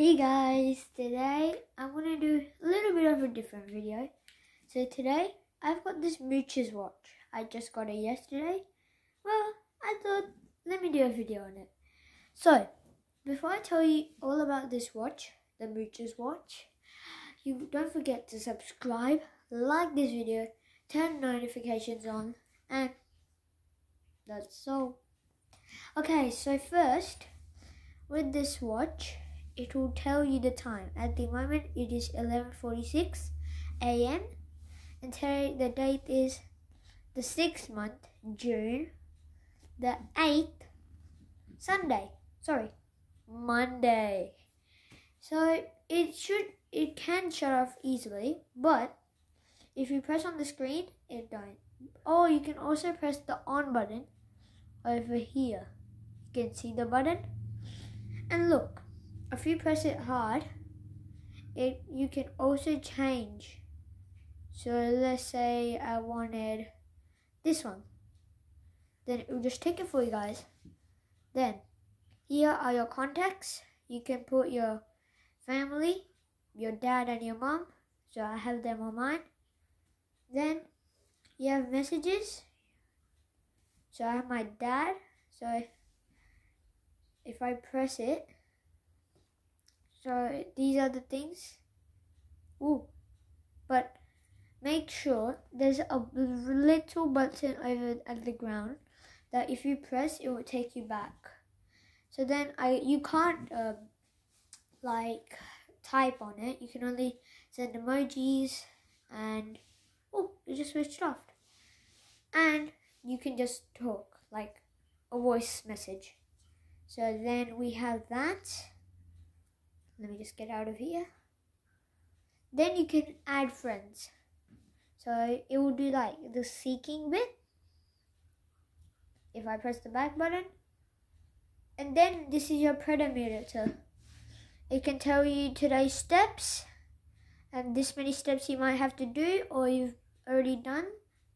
Hey guys, today I'm gonna do a little bit of a different video. So today I've got this Moochies watch. I just got it yesterday. Well, I thought let me do a video on it. So before I tell you all about this watch, the Moochies watch, you don't forget to subscribe, like this video, turn notifications on, and that's all. Okay, so first with this watch it will tell you the time. At the moment, it is 11:46 a.m. and today the date is the sixth month, June, the eighth, Sunday. Sorry, Monday. So it should it can shut off easily, but if you press on the screen, it don't. Oh, you can also press the on button over here. You can see the button. And look, if you press it hard, it you can also change. So let's say I wanted this one. Then it will just take it for you guys. Then here are your contacts. You can put your family, your dad and your mom. So I have them on mine. Then you have messages. So I have my dad. So if I press it, so these are the things. Ooh, but make sure there's a little button over at the ground that if you press, it will take you back. So then I you can't um, like type on it. You can only send emojis and oh, it just switched off. And you can just talk like a voice message. So then we have that. Let me just get out of here. Then you can add friends. So it will do like the seeking bit. If I press the back button. And then this is your pedometer. It can tell you today's steps and this many steps you might have to do or you've already done.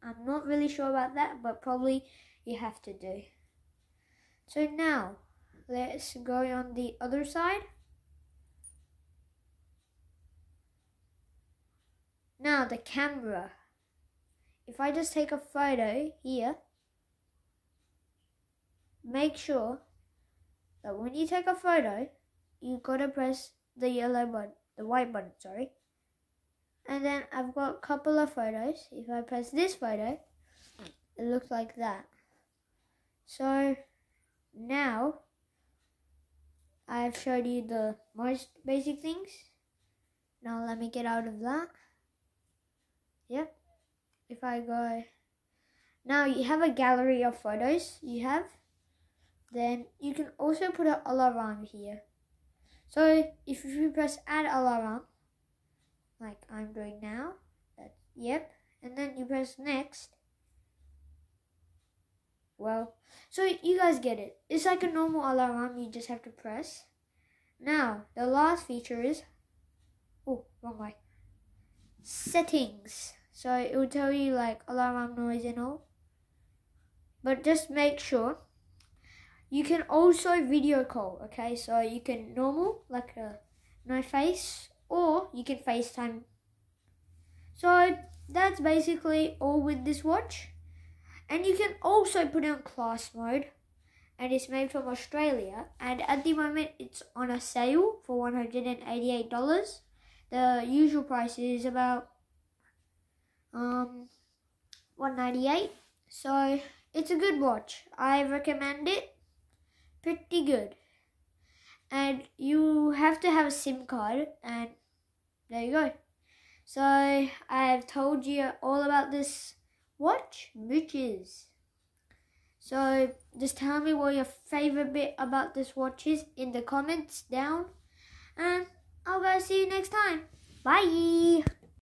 I'm not really sure about that, but probably you have to do. So now let's go on the other side. Now the camera. If I just take a photo here, make sure that when you take a photo, you gotta press the yellow button, the white button, sorry. And then I've got a couple of photos. If I press this photo, it looks like that. So now I've showed you the most basic things. Now let me get out of that. Yep. If I go now you have a gallery of photos you have. Then you can also put an alarm here. So if you press add alarm, like I'm doing now, that yep, and then you press next. Well, so you guys get it. It's like a normal alarm, you just have to press. Now, the last feature is, oh, wrong way settings. So it will tell you like alarm noise and all. But just make sure you can also video call, okay? So you can normal, like a no face, or you can FaceTime. So that's basically all with this watch. And you can also put it on class mode. And it's made from Australia. And at the moment, it's on a sale for $188 the usual price is about um 198 so it's a good watch. I recommend it. Pretty good. And you have to have a sim card and there you go. So i've told you all about this watch Moochies so just tell me what your favorite bit about this watch is in the comments down. And I'll guys see you next time. Bye.